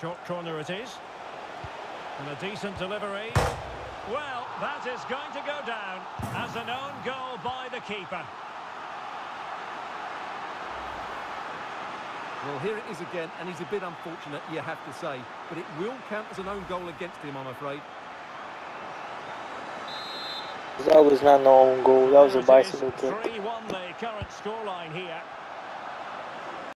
Short corner it is. And a decent delivery. Well, that is going to go down as an own goal by the keeper. Well, here it is again, and he's a bit unfortunate, you have to say. But it will count as an own goal against him, I'm afraid. That was not an own goal. That was a bicycle kick. 3-1 the current scoreline here.